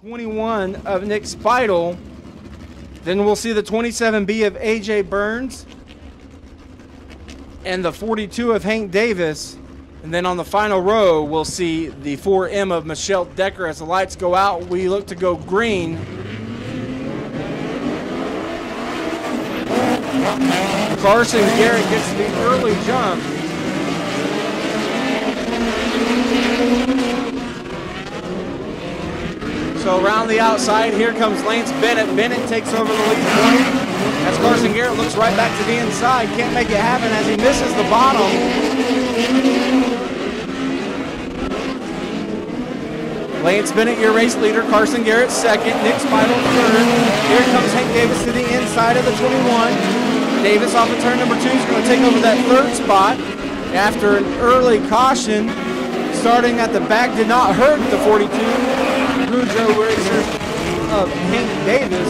21 of Nick Speidel. Then we'll see the 27B of AJ Burns and the 42 of Hank Davis. And then on the final row, we'll see the 4M of Michelle Decker. As the lights go out, we look to go green. Carson Garrett gets the early jump. So around the outside, here comes Lance Bennett. Bennett takes over the lead point. As Carson Garrett looks right back to the inside, can't make it happen as he misses the bottom. Lance Bennett, your race leader. Carson Garrett second. Nick Speidel third. Here comes Hank Davis to the inside of the 21. Davis off of turn number two is going to take over that third spot after an early caution. Starting at the back did not hurt the 42. Rujo Racer of uh, Hank Davis.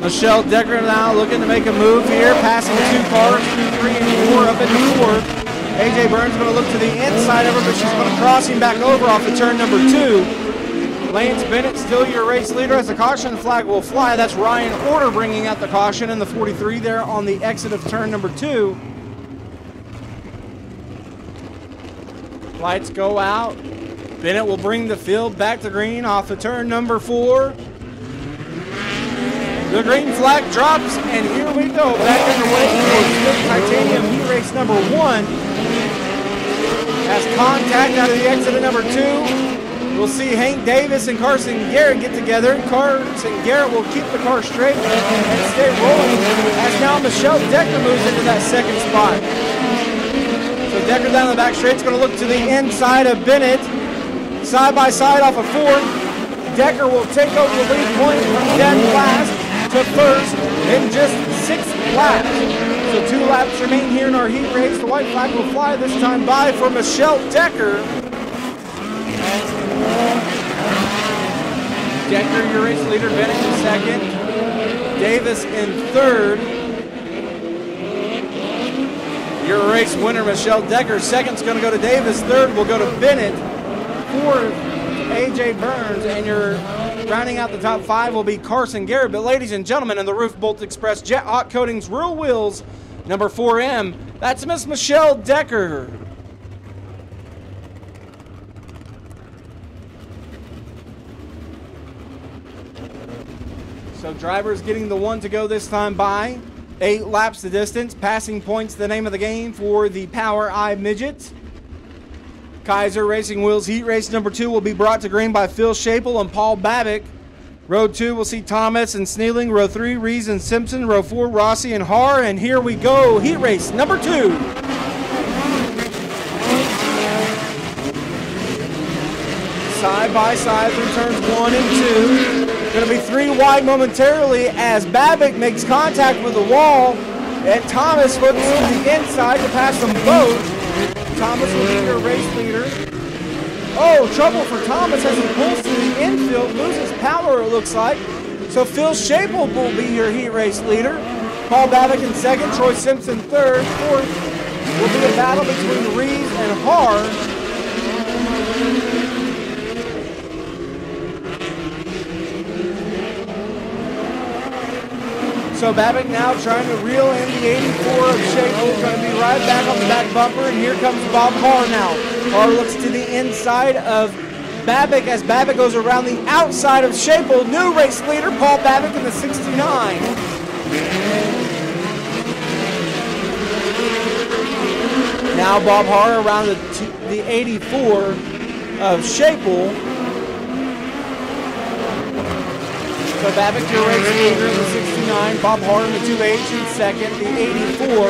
Michelle Decker now looking to make a move here, passing two cars, three, and four up into four. AJ Burns going to look to the inside of her, but she's going to cross him back over off of turn number two. Lance Bennett still your race leader as the caution flag will fly. That's Ryan Order bringing out the caution in the 43 there on the exit of turn number two. Lights go out. Bennett will bring the field back to green off of turn number four. The green flag drops, and here we go. Back underway for Smith Titanium Heat Race number one. Has contact out of the exit of number two. We'll see Hank Davis and Carson Garrett get together. Carson Garrett will keep the car straight and stay rolling. As now Michelle Decker moves into that second spot. Decker down the back straight is going to look to the inside of Bennett. Side by side off of fourth. Decker will take over the lead point from dead last to first in just six laps. So two laps remain here in our heat race. The white flag will fly this time by for Michelle Decker. Decker, your race leader, Bennett in second. Davis in third. Your race winner, Michelle Decker. Second's going to go to Davis. Third will go to Bennett. Fourth, AJ Burns. And your rounding out the top five will be Carson Garrett. But ladies and gentlemen, in the Roof Bolt Express Jet Hot Coatings Real Wheels, number 4M, that's Miss Michelle Decker. So drivers getting the one to go this time by. Eight laps the distance. Passing points the name of the game for the POWRi Midget. Kaiser Racing Wheels Heat Race number two will be brought to green by Phil Shapel and Paul Babick. Row two will see Thomas and Sneeling. Row three, Rees and Simpson. Row four, Rossi and Har. And here we go, Heat Race number two. Side by side through turns one and two. Going to be three wide momentarily as Babick makes contact with the wall. And Thomas flips to the inside to pass them both. Thomas will be your race leader. Oh, trouble for Thomas as he pulls to the infield, loses power, it looks like. So Phil Shapel will be your heat race leader. Paul Babick in second, Troy Simpson third. Fourth will be a battle between Reeves and Har. So Babick now trying to reel in the 84 of Shapel, trying to be right back on the back bumper, and here comes Bob Har now. Har looks to the inside of Babick as Babick goes around the outside of Shapel. New race leader, Paul Babick in the 69. Now Bob Har around the, the 84 of Shapel. So your race leader in the 69. Bob Har in the 2H in second. The 84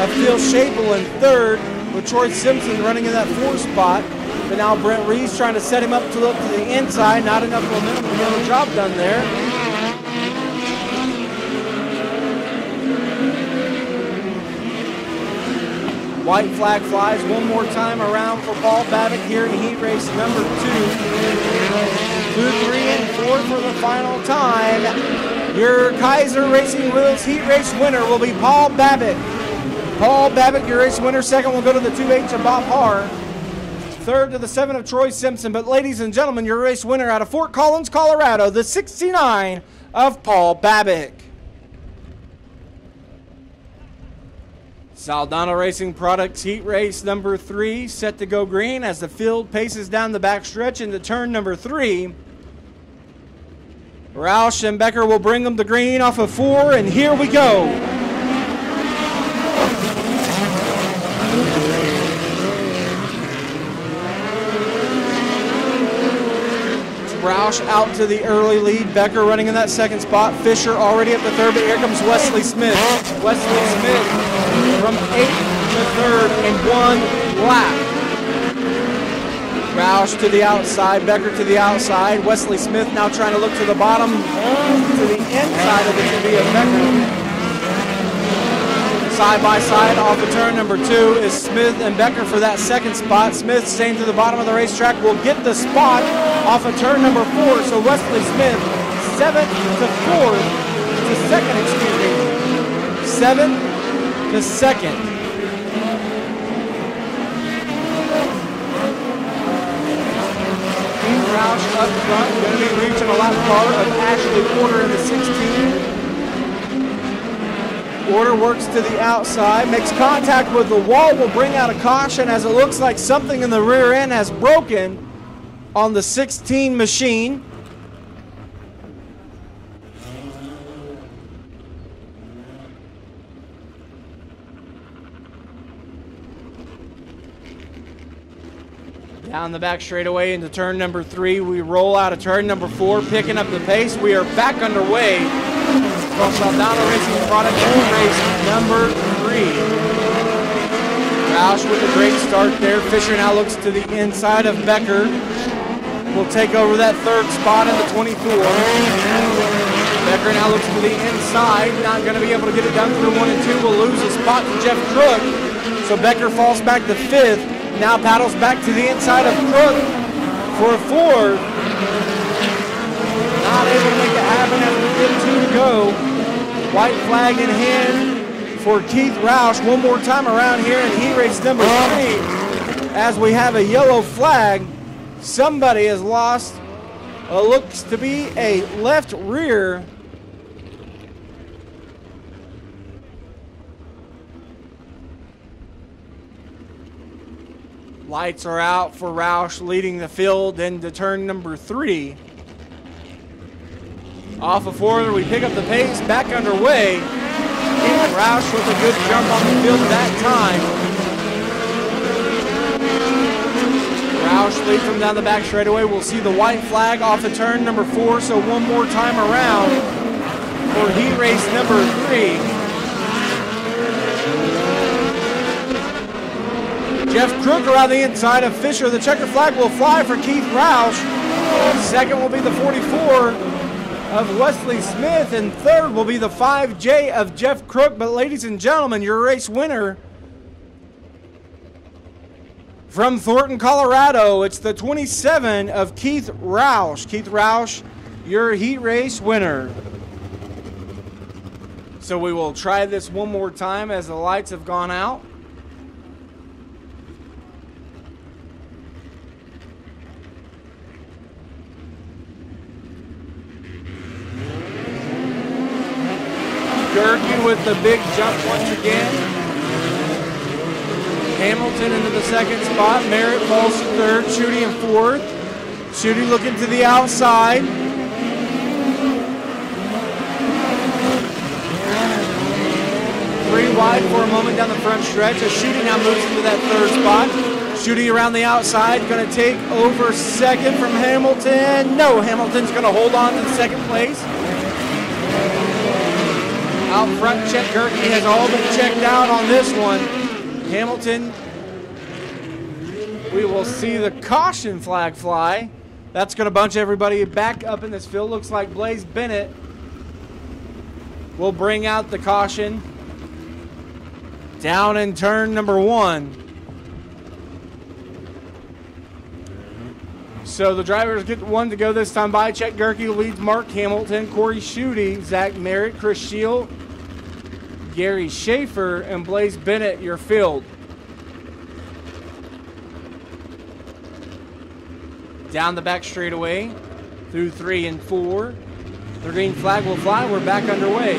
of Phil Shapel in third. With Troy Simpson running in that fourth spot. But now Brent Reeves trying to set him up to look to the inside. Not enough momentum to get the job done there. White flag flies one more time around for Paul Babick here in heat race number two. Two, three, and four for the final time. Your Kaiser Racing Wheels heat race winner will be Paul Babick. Paul Babbitt, your race winner. Second will go to the 2H of Bob Haar. Third to the 7 of Troy Simpson. But ladies and gentlemen, your race winner out of Fort Collins, Colorado, the 69 of Paul Babbitt. Saldana Racing Products Heat Race number three set to go green as the field paces down the backstretch into turn number three. Roush and Becker will bring them to green off of four, and here we go. Roush out to the early lead. Becker running in that second spot. Fisher already at the third, but here comes Wesley Smith. Wesley Smith from eighth to third in one lap. Roush to the outside, Becker to the outside. Wesley Smith now trying to look to the bottom, to the inside of the TV of Becker. Side by side off of turn number two is Smith and Becker for that second spot. Smith staying to the bottom of the racetrack will get the spot off of turn number four. So Wesley Smith, seventh to fourth, to second, excuse me. Seventh to second. Roush up front, going to be reaching a lap car of Ashley Porter in the 16. Porter works to the outside, makes contact with the wall, will bring out a caution as it looks like something in the rear end has broken on the 16 machine. Down the back straightaway into turn number three. We roll out of turn number four, picking up the pace. We are back underway from Saldana Racing Product race number three. Roush with a great start there. Fisher now looks to the inside of Becker. Will take over that third spot in the 24. Becker now looks to the inside. Not going to be able to get it done through one and two. Will lose a spot to Jeff Crook. So Becker falls back to fifth. Now paddles back to the inside of Crook for fourth. Not able to make it happen after 15 to go. White flag in hand for Keith Roush. One more time around here in heat race number uh-huh. three. As we have a yellow flag, somebody has lost looks to be a left rear Lights are out for Roush leading the field into turn number three. Off of four, we pick up the pace, back underway. And Roush with a good jump on the field that time. Roush leads from down the back straightaway. We'll see the white flag off the turn number four, so one more time around for heat race number three. Jeff Crook around the inside of Fisher. The checker flag will fly for Keith Roush. Second will be the 44 of Wesley Smith, and third will be the 5J of Jeff Crook. But, ladies and gentlemen, your race winner from Thornton, Colorado, it's the 27 of Keith Roush. Keith Roush, your heat race winner. So, we will try this one more time as the lights have gone out. Gerke with the big jump once again. Hamilton into the second spot. Merritt falls to third. Schutte in fourth. Schutte looking to the outside. Three wide for a moment down the front stretch. As Schutte now moves into that third spot. Schutte around the outside, going to take over second from Hamilton. No, Hamilton's going to hold on to second place. Out front, Chet Gerke has all been checked out on this one. Hamilton, we will see the caution flag fly. That's going to bunch everybody back up in this field. Looks like Blaze Bennett will bring out the caution. Down in turn number one. So the drivers get one to go this time by. Chet Gerke leads Mark Hamilton, Corey Schutte, Zach Merritt, Chris Shield, Gary Schaefer and Blaze Bennett, your field. Down the back straightaway through three and four. The green flag will fly. We're back underway.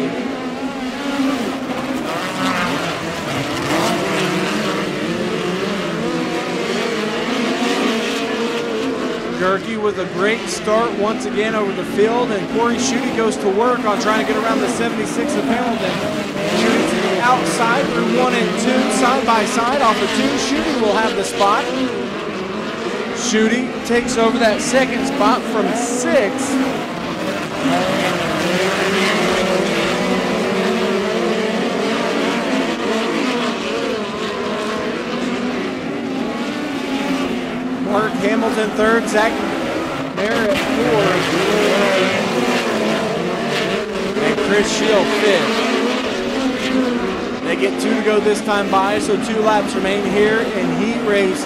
Gerke with a great start once again over the field, and Corey Schutte goes to work on trying to get around the 76 of Hamilton. Schutte to the outside through one and two, side by side off of two. Schutte will have the spot. Schutte takes over that second spot from six. Hamilton third, Zach Merritt fourth, and Chris Shield fifth. They get two to go this time by, so two laps remain here in heat race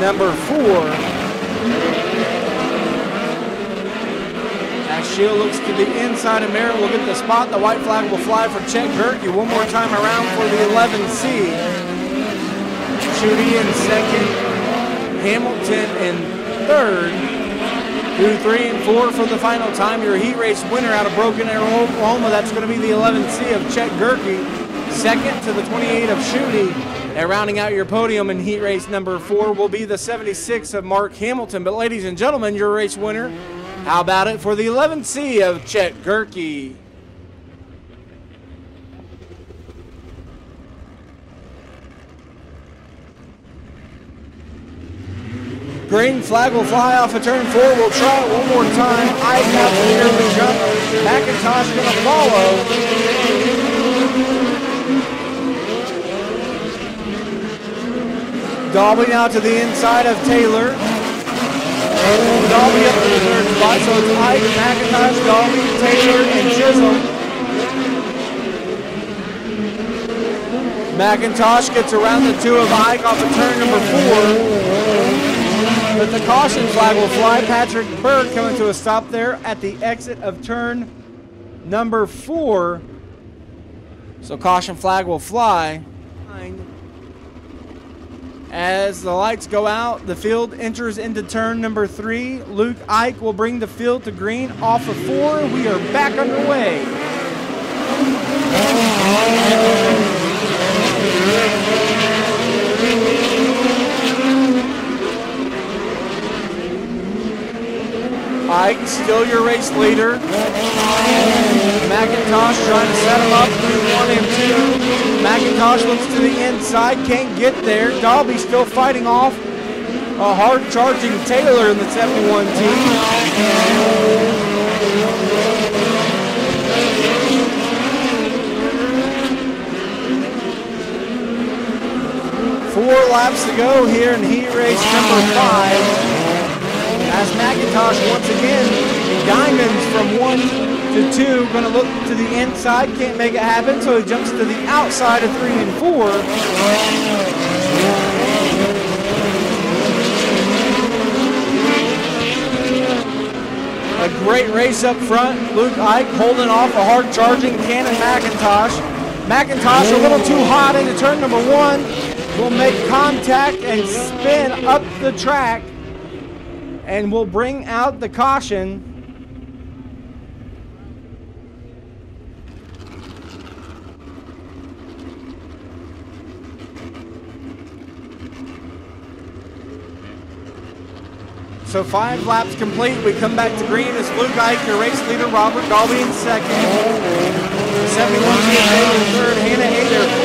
number four. As Shield looks to the inside of Merritt, will get the spot. The white flag will fly for Chet Gerke one more time around for the 11C. Judy in second, Hamilton in third. Through three and four for the final time. Your heat race winner out of Broken Arrow, Oklahoma. That's going to be the 11C of Chet Gerke. Second to the 28 of Schutte. And rounding out your podium in heat race number four will be the 76 of Mark Hamilton. But ladies and gentlemen, your race winner. How about it for the 11C of Chet Gerke? Green flag will fly off of turn four. We'll try it one more time. Out to the early jump. McIntosh going to follow. Dalby now to the inside of Taylor. Dalby up to the third spot. So it's Ike, McIntosh, Dalby, Taylor, and Chisholm. McIntosh gets around the two of Ike off of turn number four but the caution flag will fly. Patrick Burke coming to a stop there at the exit of turn number four. So caution flag will fly. As the lights go out, the field enters into turn number three. Luke Ike will bring the field to green off of four. We are back underway. Ike, still your race leader. McIntosh trying to set him up through one and two. McIntosh looks to the inside, can't get there. Dalby still fighting off a hard charging Taylor in the 71 team. Four laps to go here in heat race number five as McIntosh once again diamonds from one to two. Going to look to the inside, can't make it happen, so he jumps to the outside of three and four. A great race up front. Luke Ike holding off a hard charging Cannon McIntosh. McIntosh a little too hot into turn number one. Will make contact and spin up the track and we'll bring out the caution. So five laps complete. We come back to green as Luke Ike, your race leader, Robert Dalby in second. 71 in third, Hannah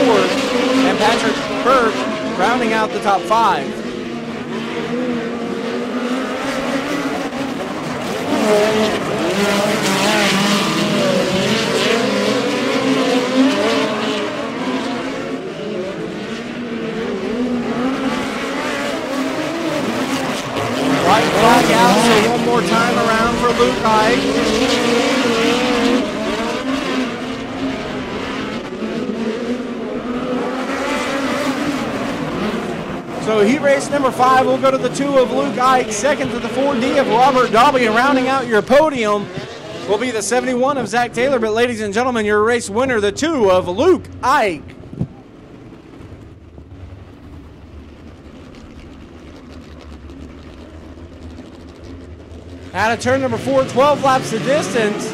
fourth, and Patrick Burke rounding out the top five. White flag out, so one more time around for Luke Ike. So heat race number five will go to the two of Luke Ike, second to the 4D of Robert Dalby, and rounding out your podium will be the 71 of Zach Taylor. But, ladies and gentlemen, your race winner, the two of Luke Ike. Out of turn number four, 12 laps the distance.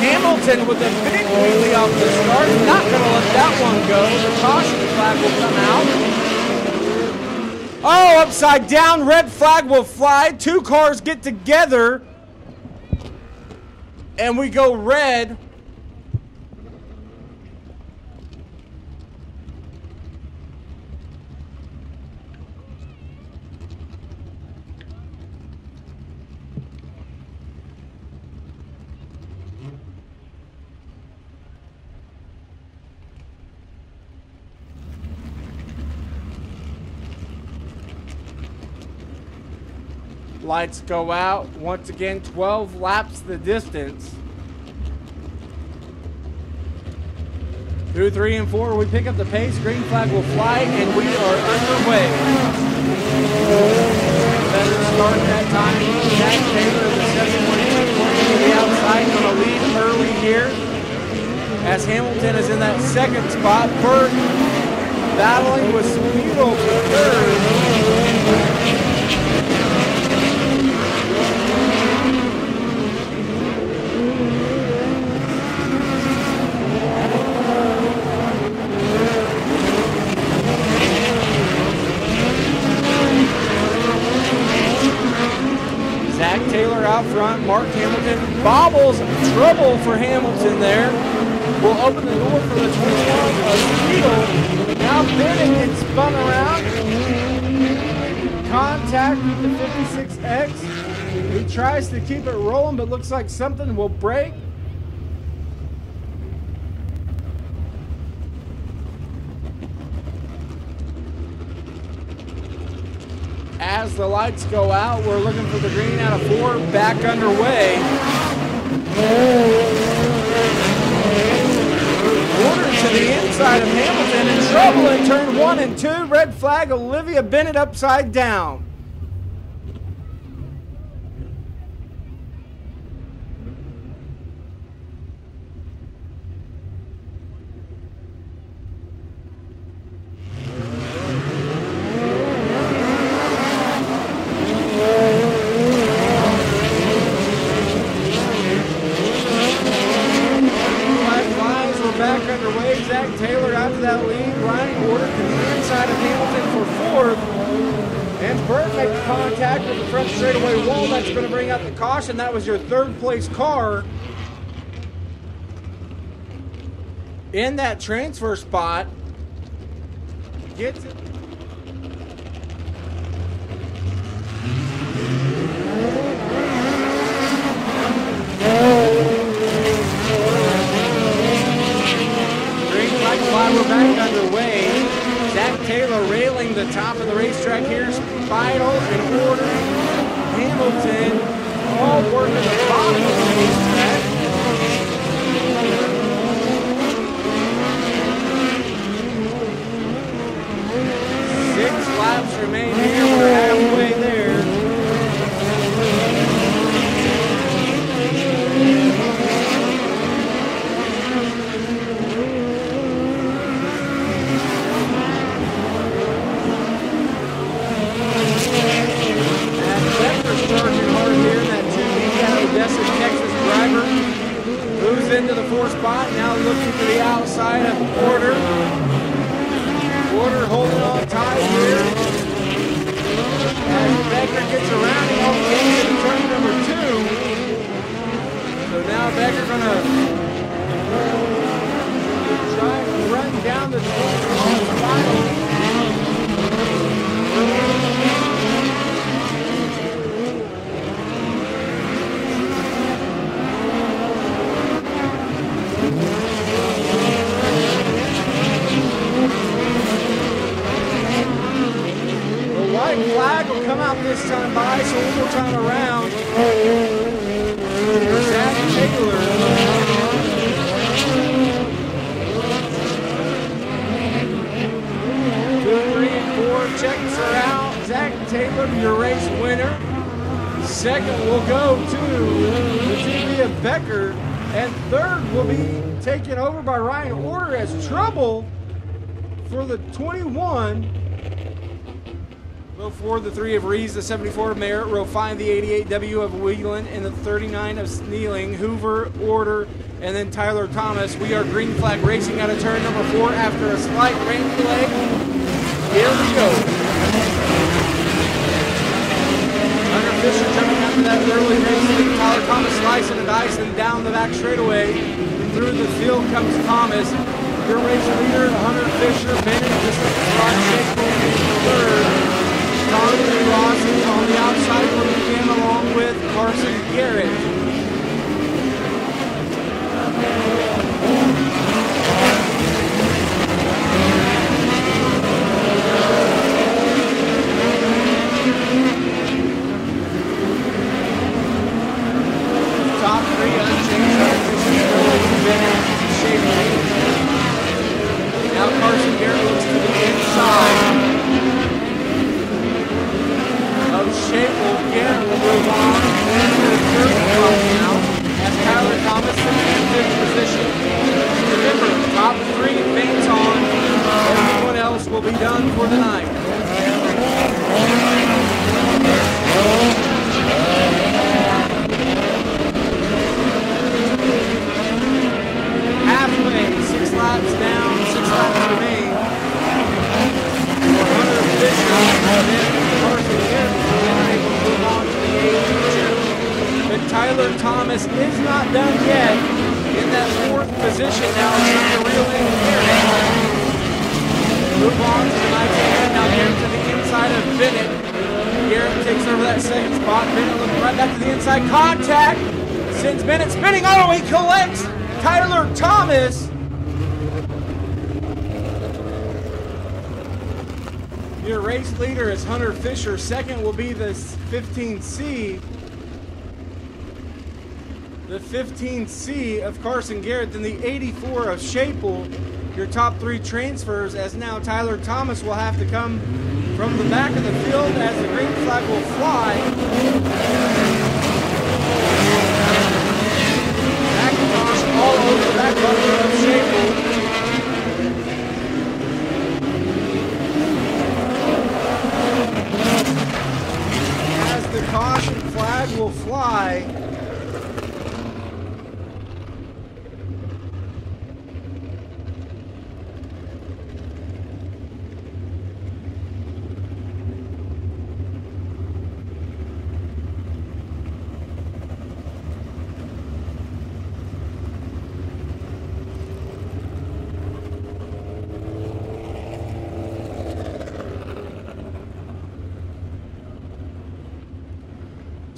Hamilton with a big wheelie off the start. Not going to let that one go. The caution flag will come out. Oh, upside down. Red flag will fly. Two cars get together. And we go red. Lights go out. Once again, 12 laps the distance. Two, three, and four, we pick up the pace. Green flag will fly, and we are underway. Better start that time. Jack Taylor, the 7.8 to the outside, going to lead early here. As Hamilton is in that second spot. Burt battling with Speedo for third. Taylor out front. Mark Hamilton bobbles trouble for Hamilton there. Will open the door for the 21 of Speidel. Now Bennett gets spun around. Contact with the 56X. He tries to keep it rolling, but looks like something will break. As the lights go out. We're looking for the green out of four, back underway. Order to the inside of Hamilton in trouble in turn one and two. Red flag, Olivia Bennett upside down. Was your third place car in that transfer spot. Gets it. We're back underway. Zach Taylor railing the top of the racetrack here. Spital in order. Hamilton all bottom of the track. Six laps remain here. We're halfway there. Into the fourth spot, now looking to the outside of Porter. Porter holding on tight here. As Becker gets around him on the 3 of Rees, the 74 of Merritt, row 5, the 88 W of Wheeland, and the 39 of Sneeling, Hoover, Order, and then Tyler Thomas. We are green flag racing out of turn number 4 after a slight rain delay. Here we go. Hunter Fisher jumping after that early race. Tyler Thomas slicing and dicing down the back straightaway. Through the field comes Thomas. Your race leader, Hunter Fisher, managed to start third. On the outside looking in along with Carson Garrett. Top three unchanged. Shakeman. Now Carson Garrett looks to the inside of Shaple. Garrett will move on to the third spot now as Tyler Thomas in fifth position. Remember, top three advance on. Uh, Everyone else will be done for the night. Halfway, six laps down, six laps remain. For Hunter Fisher, and then Carson Garrett will be able to move on to the 82. But Tyler Thomas is not done yet. In that fourth position now, it's trying to reel in Garrett. Move on to the 19. Now Garrett to the inside of Bennett. Garrett takes over that second spot. Bennett looking right inside. Contact. Sends Bennett spinning. Oh, he collects Tyler Thomas. Your race leader is Hunter Fisher. Second will be the 15C. The 15C of Carson Garrett, then the 84 of Shaple. Your top three transfers, as now Tyler Thomas will have to come from the back of the field as the green flag will fly. McIntosh all over the back bumper of Shaple. As the caution flag will fly.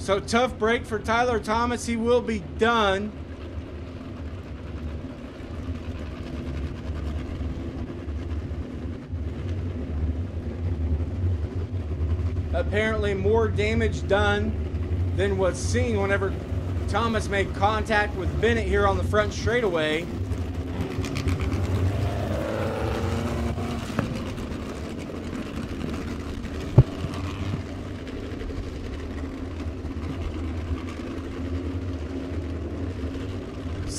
So tough break for Tyler Thomas. He will be done. Apparently more damage done than was seen whenever Thomas made contact with Bennett here on the front straightaway.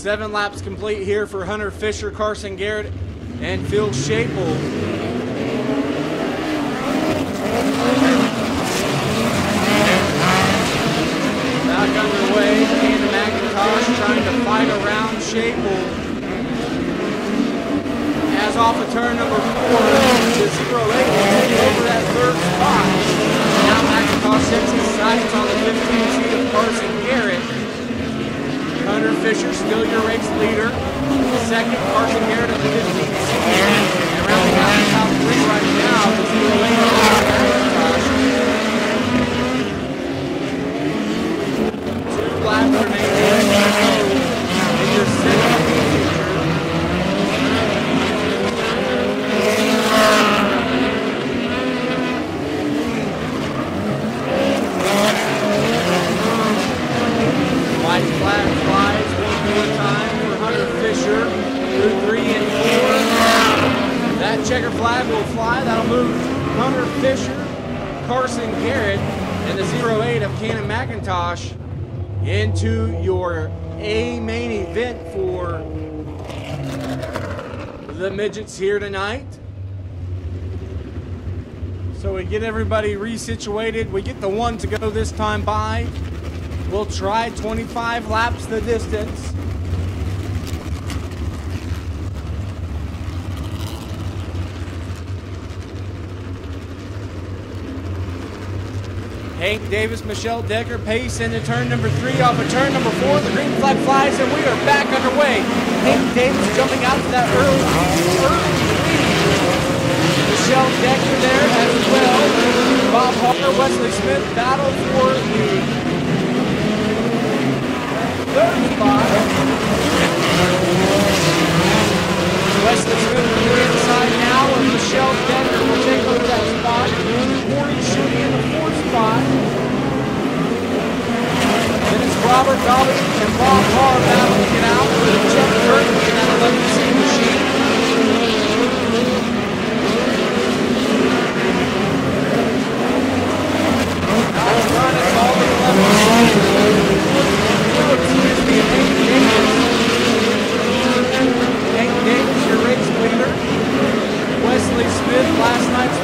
Seven laps complete here for Hunter Fisher, Carson Garrett, and Phil Shaple. Back underway, Andy McIntosh trying to fight around Shaple. As off of turn number four, the zero eight will over that third spot. Now McIntosh sets his sights on the 15 seat of Carson Garrett. Hunter Fisher still your race leader. Second, Carson Garrett at the 15th seat. And rounding the top three right now. Two laps remaining. In your second feature. White flag flies one more time for Hunter Fisher through three and four. That checker flag will fly. That'll move Hunter Fisher, Carson Garrett, and the 08 of Cannon McIntosh into your A main event for the midgets here tonight. So we get everybody resituated. We get the one to go this time by. We'll try 25 laps the distance. Hank Davis, Michelle Decker, pace into turn number three off of turn number four. The green flag flies and we are back underway. Hank Davis jumping out to that early, early lead. Michelle Decker there as well. Bob Harper, Wesley Smith battle for the third spot. Wesley Smith to the inside now, and Michelle Decker will take over that spot. Corey Schutte in the fourth spot. Then it's Robert Dalby and Bob Carr battling it out with Jeff Curtin in that 11C machine. It's all the 11C. Excuse me, Hank Davis. Hank Davis, your race leader. Wesley Smith, last night's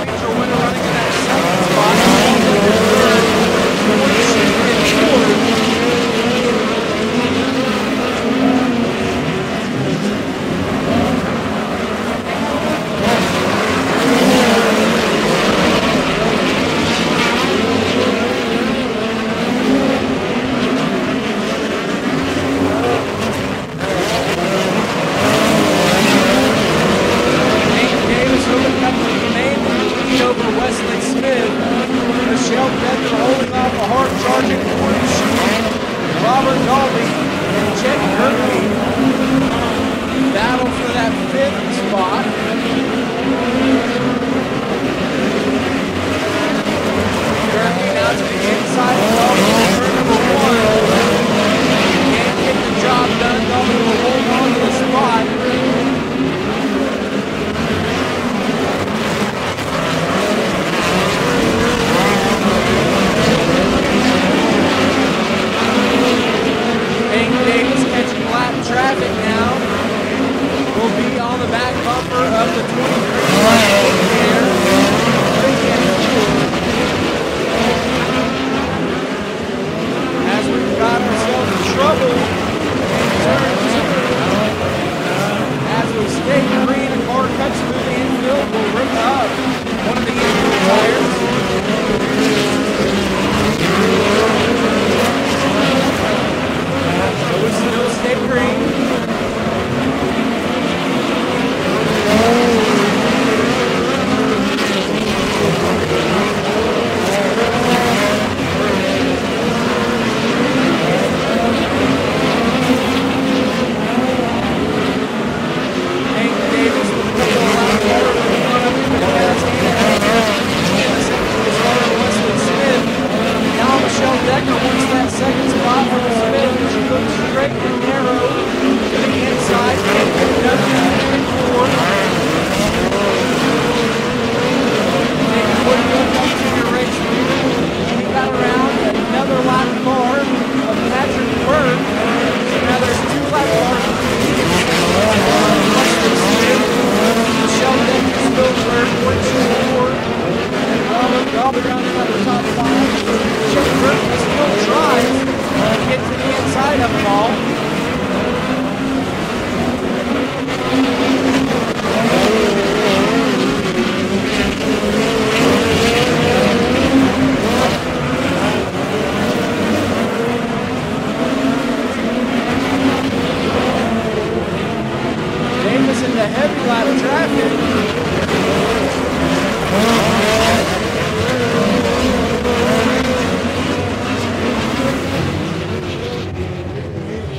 Lap traffic.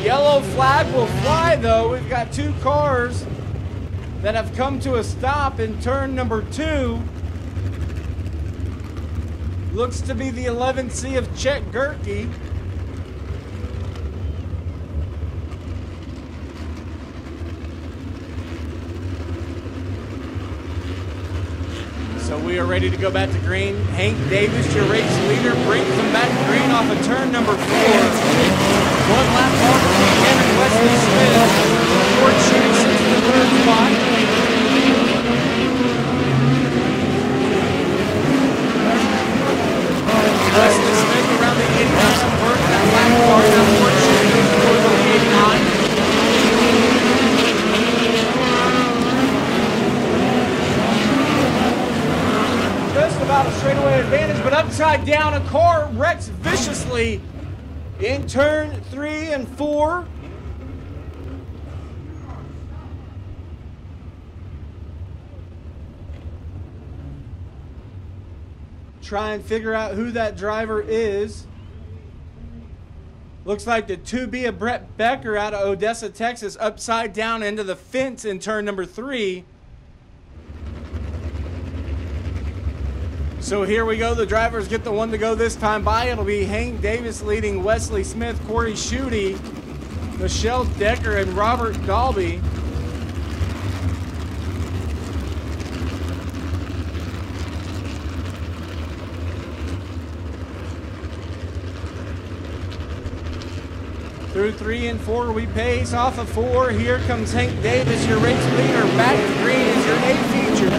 Yellow flag will fly though. We've got two cars that have come to a stop in turn number two. Looks to be the 11C of Chet Gerke. We are ready to go back to green. Hank Davis, your race leader, brings them back to green off of turn number four. One lap off of Cameron Wesley Smith. Ford shooting sits in the third spot. Wesley Smith around the 89 mark. That lap car, that Ford shooting towards the 89. just about a straightaway advantage, but upside down, a car wrecks viciously in turn three and four. Try and figure out who that driver is. Looks like the 2B of Brett Becker out of Odessa, Texas, upside down into the fence in turn number three. So here we go. The drivers get the one to go this time by. It'll be Hank Davis leading Wesley Smith, Corey Schutte, Michelle Decker, and Robert Dalby. Through three and four, we pace off of four. Here comes Hank Davis, your race leader. Back to green is your A feature.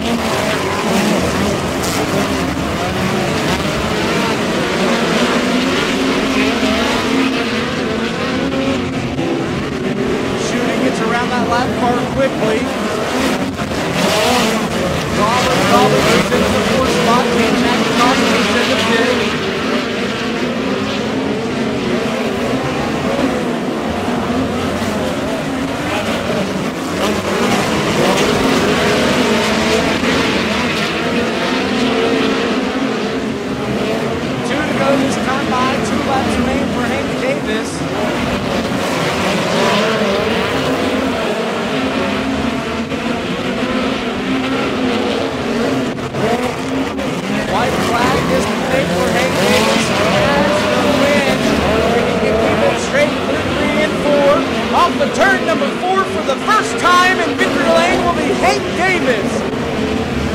Schutte gets lap car quickly. Robert Dalby moves into the fourth spot. Ken McIntosh moves into fifth. Two to go this time by. Two laps remain for Hank Davis. White flag is the thing for Hank Davis. Has the win. We can keep it straight through three and four. Off the turn number four for the first time in victory lane will be Hank Davis.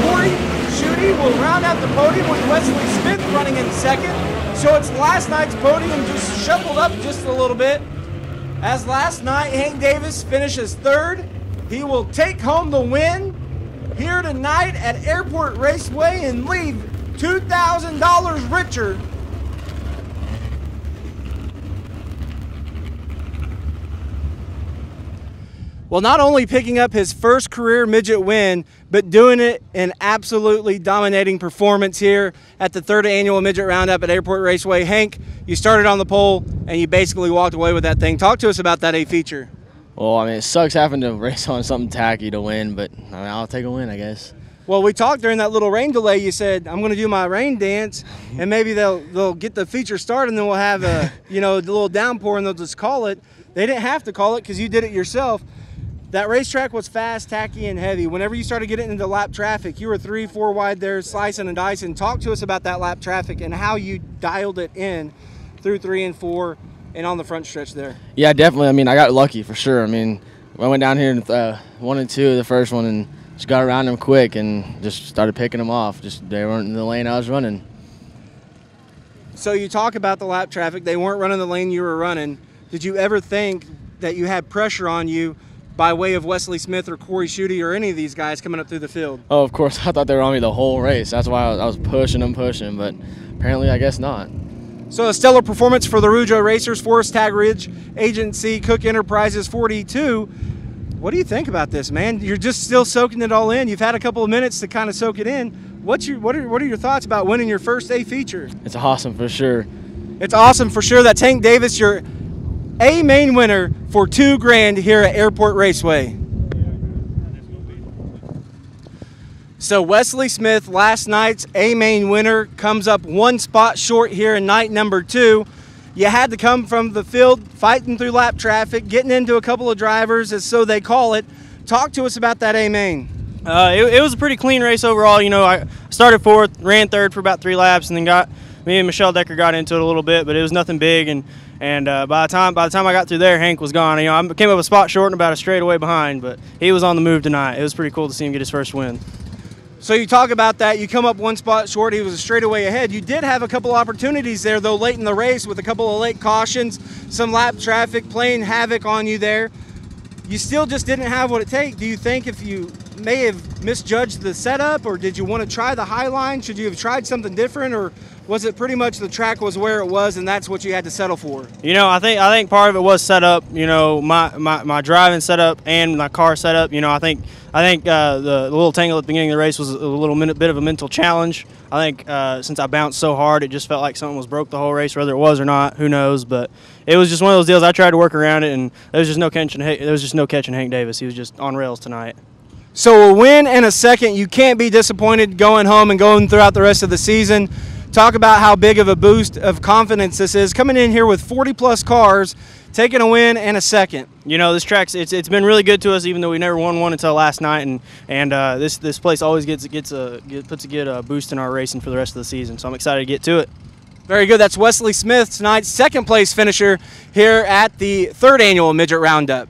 Corey Schutte will round out the podium with Wesley Smith running in second. So it's last night's podium just shuffled up just a little bit. As last night, Hank Davis finishes third. He will take home the win here tonight at Airport Raceway and leave $2,000. Well, not only picking up his first career midget win, but doing it in absolutely dominating performance here at the third annual midget roundup at Airport Raceway. Hank, you started on the pole and you basically walked away with that thing. Talk to us about that A feature. Well, I mean, it sucks having to race on something tacky to win, but I mean, I'll take a win, I guess. Well, we talked during that little rain delay. You said I'm going to do my rain dance, and maybe they'll they'll get the feature started, and then we'll have a you know the little downpour, and they'll just call it. They didn't have to call it because you did it yourself. That racetrack was fast, tacky, and heavy. Whenever you started getting into lap traffic, you were three, four wide there, slicing and dicing. Talk to us about that lap traffic and how you dialed it in through three and four and on the front stretch there. Yeah, definitely. I mean, I got lucky for sure. I mean, I went down here in uh, one and two, the first one, and just got around them quick and just started picking them off. Just they weren't in the lane I was running. So you talk about the lap traffic. They weren't running the lane you were running. Did you ever think that you had pressure on you by way of Wesley Smith or Corey Schutte or any of these guys coming up through the field? Oh, of course, I thought they were on me the whole race. That's why I was, I was pushing them, pushing, but apparently, I guess not. So a stellar performance for the Rougeau Racers, Forest Tag Ridge Agency, Cook Enterprises 42. What do you think about this, man? You're just still soaking it all in. You've had a couple of minutes to kind of soak it in. What's your what are what are your thoughts about winning your first A feature? It's awesome for sure. It's awesome for sure. That Hank Davis, your A main winner for two grand here at Airport Raceway. So Wesley Smith, last night's A main winner, comes up one spot short here in night number two. You had to come from the field, fighting through lap traffic, getting into a couple of drivers, as so they call it. Talk to us about that A main. Uh, it, it was a pretty clean race overall. You know, I started fourth, ran third for about three laps, and then got me and Michelle Decker got into it a little bit, but it was nothing big. And and uh, by the time by the time I got through there, Hank was gone. You know, I came up a spot short and about a straightaway behind, but he was on the move tonight. It was pretty cool to see him get his first win. So you talk about that. You come up one spot short. He was a straightaway ahead. You did have a couple opportunities there, though, late in the race with a couple of late cautions, some lap traffic playing havoc on you there. You still just didn't have what it takes. Do you think if you may have misjudged the setup, or did you want to try the high line? Should you have tried something different, or was it pretty much the track was where it was and that's what you had to settle for? You know, I think I think part of it was set up. You know, my, my, my driving setup and my car setup. You know, I think I think uh, the, the, little tangle at the beginning of the race was a little minute, bit of a mental challenge. I think uh, since I bounced so hard, it just felt like something was broke the whole race. Whether it was or not, who knows? But it was just one of those deals. I tried to work around it, and there was just no catching. There was just no catching Hank Davis. He was just on rails tonight. So a win and a second, you can't be disappointed going home and going throughout the rest of the season. Talk about how big of a boost of confidence this is. Coming in here with 40 plus cars, taking a win and a second. You know, this track's it's, it's been really good to us, even though we never won one until last night, and and uh, this this place always gets gets a get, puts a good uh, boost in our racing for the rest of the season. So I'm excited to get to it. Very good. That's Wesley Smith tonight's second place finisher here at the third annual Midget Roundup.